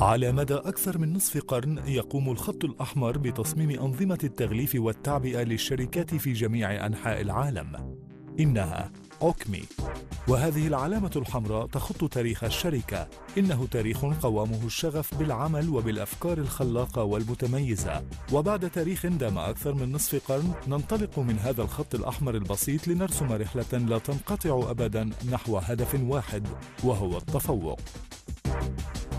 على مدى أكثر من نصف قرن يقوم الخط الأحمر بتصميم أنظمة التغليف والتعبئة للشركات في جميع أنحاء العالم. إنها أوكمي. وهذه العلامة الحمراء تخط تاريخ الشركة. إنه تاريخ قوامه الشغف بالعمل وبالأفكار الخلاقة والمتميزة. وبعد تاريخ دام أكثر من نصف قرن ننطلق من هذا الخط الأحمر البسيط لنرسم رحلة لا تنقطع أبدا نحو هدف واحد وهو التفوق.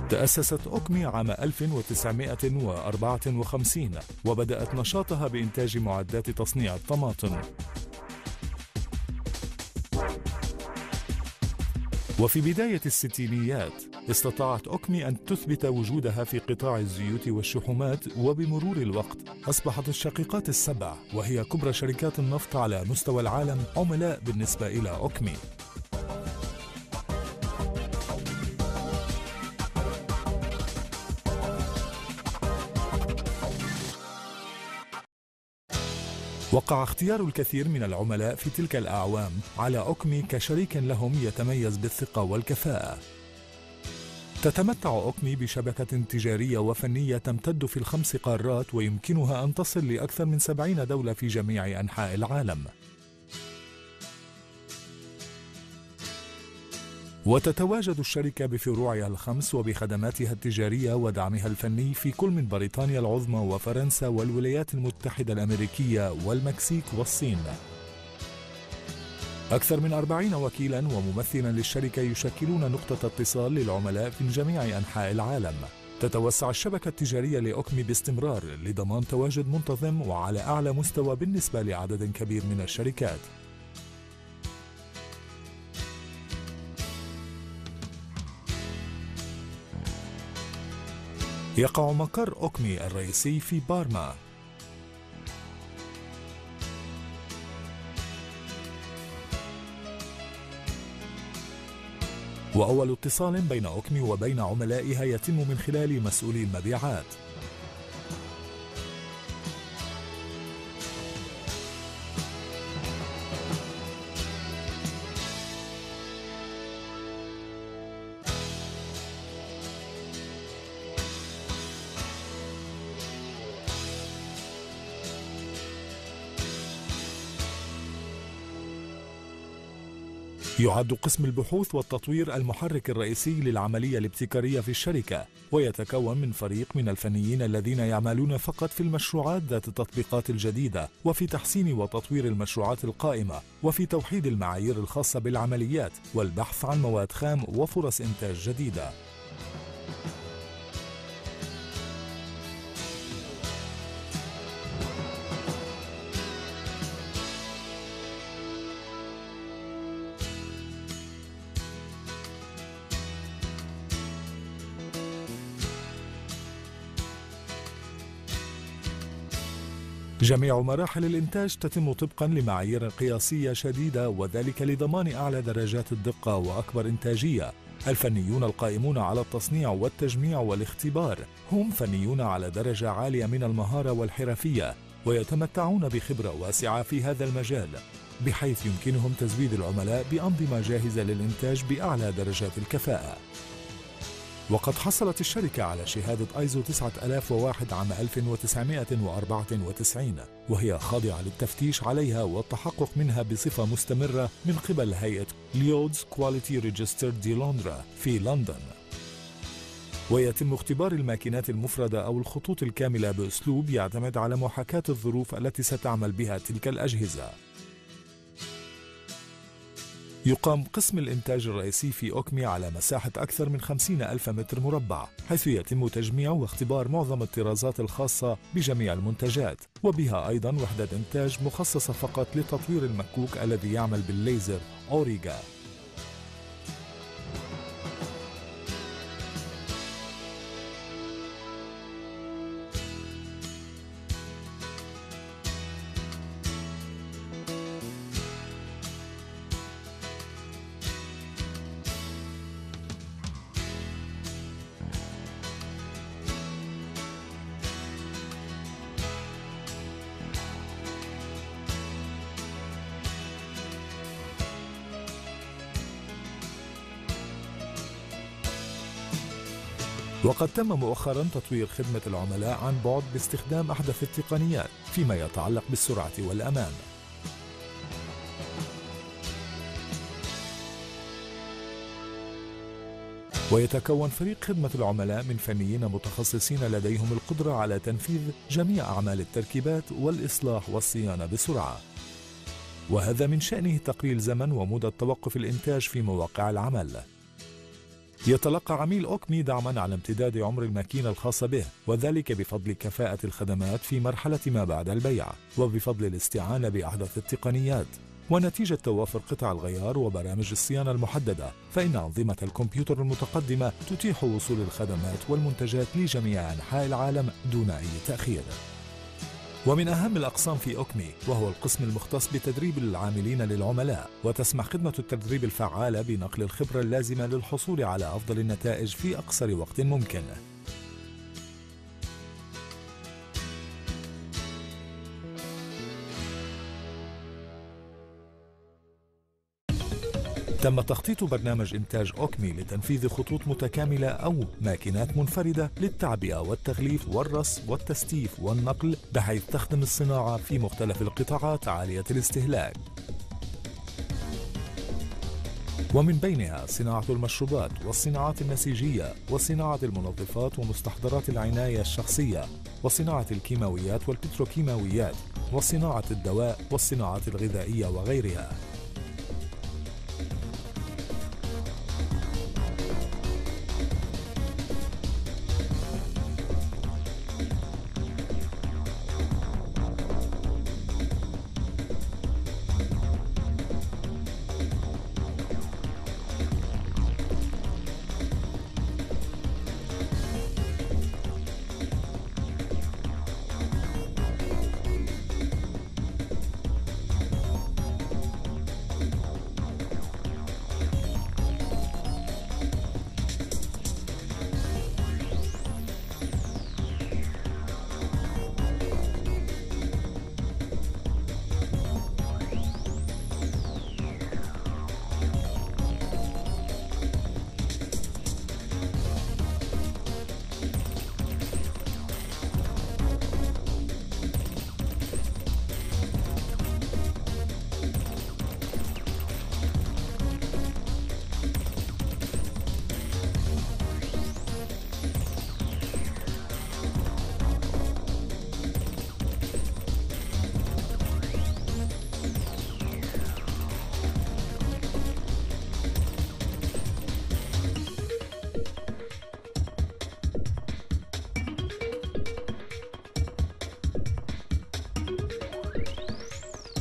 تأسست أوكمي عام 1954 وبدأت نشاطها بإنتاج معدات تصنيع الطماطم. وفي بداية الستينيات استطاعت أوكمي أن تثبت وجودها في قطاع الزيوت والشحومات وبمرور الوقت أصبحت الشقيقات السبع وهي كبرى شركات النفط على مستوى العالم عملاء بالنسبة إلى أوكمي وقع اختيار الكثير من العملاء في تلك الأعوام على أوكمي كشريك لهم يتميز بالثقة والكفاءة. تتمتع أوكمي بشبكة تجارية وفنية تمتد في الخمس قارات ويمكنها أن تصل لأكثر من سبعين دولة في جميع أنحاء العالم. وتتواجد الشركة بفروعها الخمس وبخدماتها التجارية ودعمها الفني في كل من بريطانيا العظمى وفرنسا والولايات المتحدة الأمريكية والمكسيك والصين. أكثر من أربعين وكيلا وممثلا للشركة يشكلون نقطة اتصال للعملاء في جميع أنحاء العالم. تتوسع الشبكة التجارية لأوكمي باستمرار لضمان تواجد منتظم وعلى أعلى مستوى بالنسبة لعدد كبير من الشركات. يقع مقر أوكمي الرئيسي في بارما. وأول اتصال بين أوكمي وبين عملائها يتم من خلال مسؤولي المبيعات. يعد قسم البحوث والتطوير المحرك الرئيسي للعملية الابتكارية في الشركة ويتكون من فريق من الفنيين الذين يعملون فقط في المشروعات ذات التطبيقات الجديدة وفي تحسين وتطوير المشروعات القائمة وفي توحيد المعايير الخاصة بالعمليات والبحث عن مواد خام وفرص إنتاج جديدة. جميع مراحل الإنتاج تتم طبقا لمعايير قياسية شديدة وذلك لضمان أعلى درجات الدقة وأكبر إنتاجية. الفنيون القائمون على التصنيع والتجميع والاختبار هم فنيون على درجة عالية من المهارة والحرفية ويتمتعون بخبرة واسعة في هذا المجال بحيث يمكنهم تزويد العملاء بأنظمة جاهزة للإنتاج بأعلى درجات الكفاءة. وقد حصلت الشركة على شهادة آيزو 9001 عام 1994 وهي خاضعة للتفتيش عليها والتحقق منها بصفة مستمرة من قبل هيئة Lloyd's Quality Register di Londra في لندن. ويتم اختبار الماكينات المفردة أو الخطوط الكاملة بأسلوب يعتمد على محاكاة الظروف التي ستعمل بها تلك الأجهزة. يقام قسم الإنتاج الرئيسي في OCME على مساحة أكثر من 50 ألف متر مربع حيث يتم تجميع واختبار معظم الطرازات الخاصة بجميع المنتجات وبها أيضا وحدة إنتاج مخصصة فقط لتطوير المكوك الذي يعمل بالليزر أوريغا وقد تم مؤخرا تطوير خدمة العملاء عن بعد باستخدام أحدث التقنيات فيما يتعلق بالسرعة والأمان. ويتكون فريق خدمة العملاء من فنيين متخصصين لديهم القدرة على تنفيذ جميع أعمال التركيبات والإصلاح والصيانة بسرعة. وهذا من شأنه تقليل زمن ومدة توقف الإنتاج في مواقع العمل. يتلقى عميل أوكمي دعما على امتداد عمر الماكينة الخاصة به وذلك بفضل كفاءة الخدمات في مرحلة ما بعد البيع وبفضل الاستعانة بأحدث التقنيات. ونتيجة توافر قطع الغيار وبرامج الصيانة المحددة فإن أنظمة الكمبيوتر المتقدمة تتيح وصول الخدمات والمنتجات لجميع أنحاء العالم دون أي تأخير. ومن أهم الأقسام في أوكمي وهو القسم المختص بتدريب العاملين للعملاء وتسمح خدمة التدريب الفعالة بنقل الخبرة اللازمة للحصول على أفضل النتائج في أقصر وقت ممكن. تم تخطيط برنامج إنتاج أوكمي لتنفيذ خطوط متكاملة أو ماكينات منفردة للتعبئة والتغليف والرص والتستيف والنقل بحيث تخدم الصناعة في مختلف القطاعات عالية الاستهلاك. ومن بينها صناعة المشروبات والصناعات النسيجية وصناعة المنظفات ومستحضرات العناية الشخصية وصناعة الكيماويات والبتروكيماويات وصناعة الدواء والصناعات الغذائية وغيرها.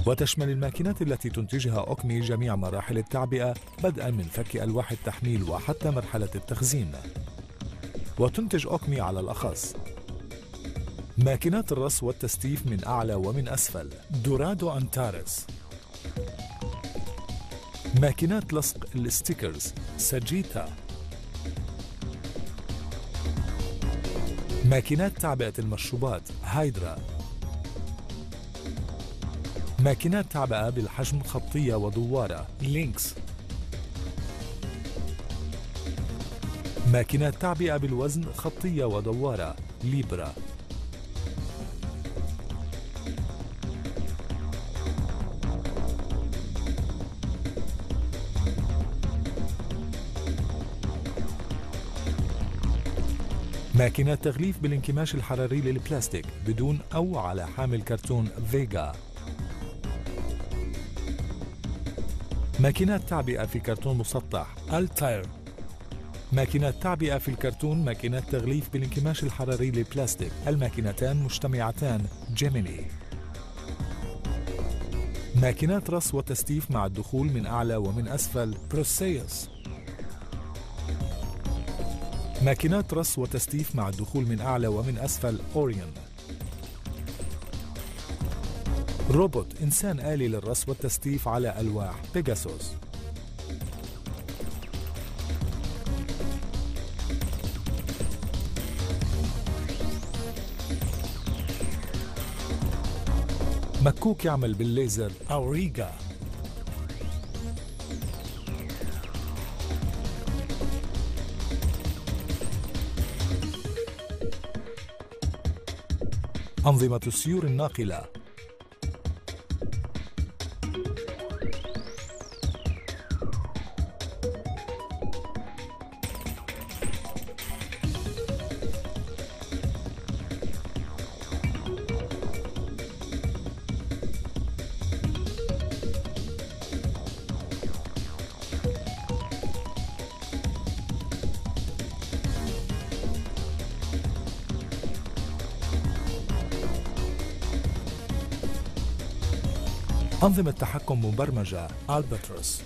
وتشمل الماكينات التي تنتجها OCME جميع مراحل التعبئة بدءا من فك ألواح التحميل وحتى مرحلة التخزين. وتنتج OCME على الأخص. ماكينات الرص والتستيف من أعلى ومن أسفل. Dorado Antares. ماكينات لصق ال stickers. Sagitta ماكينات تعبئة المشروبات. هايدرا. ماكينات تعبئة بالحجم خطية ودوارة. Lynx. ماكينات تعبئة بالوزن خطية ودوارة. Libra. ماكينات تغليف بالانكماش الحراري للبلاستيك بدون أو على حامل كرتون Vega. ماكينات تعبئة في كرتون مسطح. Altair ماكينات تعبئة في الكرتون ماكينات تغليف بالانكماش الحراري للبلاستيك الماكينتان مجتمعتان Gemini. ماكينات رص وتستيف مع الدخول من أعلى ومن أسفل. Perseus ماكينات رص وتستيف مع الدخول من أعلى ومن أسفل. Orion روبوت إنسان آلي للرسم والتستيف على ألواح بيجاسوس. مكوك يعمل بالليزر أوريجا. أنظمة السيور الناقلة. أنظمة تحكم مبرمجة ألباتروس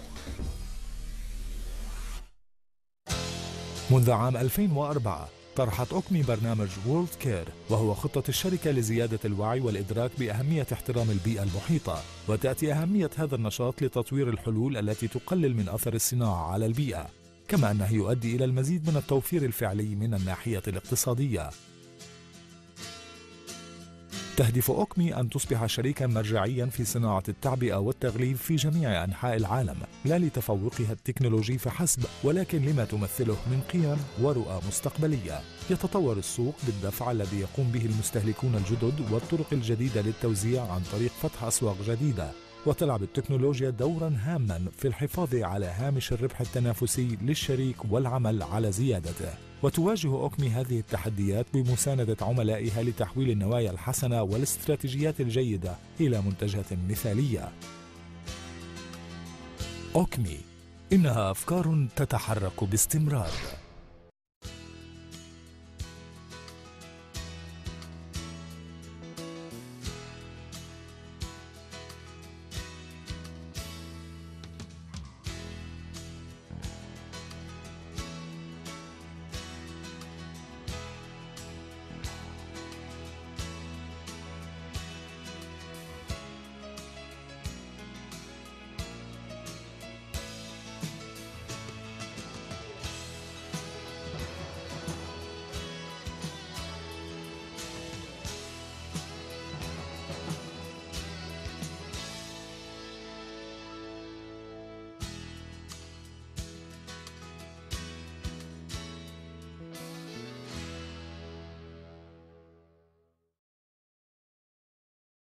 منذ عام 2004 طرحت أوكمي برنامج وورلد كير وهو خطة الشركة لزيادة الوعي والإدراك بأهمية احترام البيئة المحيطة وتأتي أهمية هذا النشاط لتطوير الحلول التي تقلل من أثر الصناعة على البيئة كما أنه يؤدي إلى المزيد من التوفير الفعلي من الناحية الاقتصادية. تهدف أوكمي أن تصبح شريكا مرجعيا في صناعة التعبئة والتغليف في جميع أنحاء العالم لا لتفوقها التكنولوجي فحسب ولكن لما تمثله من قيم ورؤى مستقبلية. يتطور السوق بالدفع الذي يقوم به المستهلكون الجدد والطرق الجديدة للتوزيع عن طريق فتح أسواق جديدة. وتلعب التكنولوجيا دورا هاما في الحفاظ على هامش الربح التنافسي للشريك والعمل على زيادته. وتواجه أوكمي هذه التحديات بمساندة عملائها لتحويل النوايا الحسنة والاستراتيجيات الجيدة إلى منتجات مثالية. أوكمي إنها أفكار تتحرك باستمرار.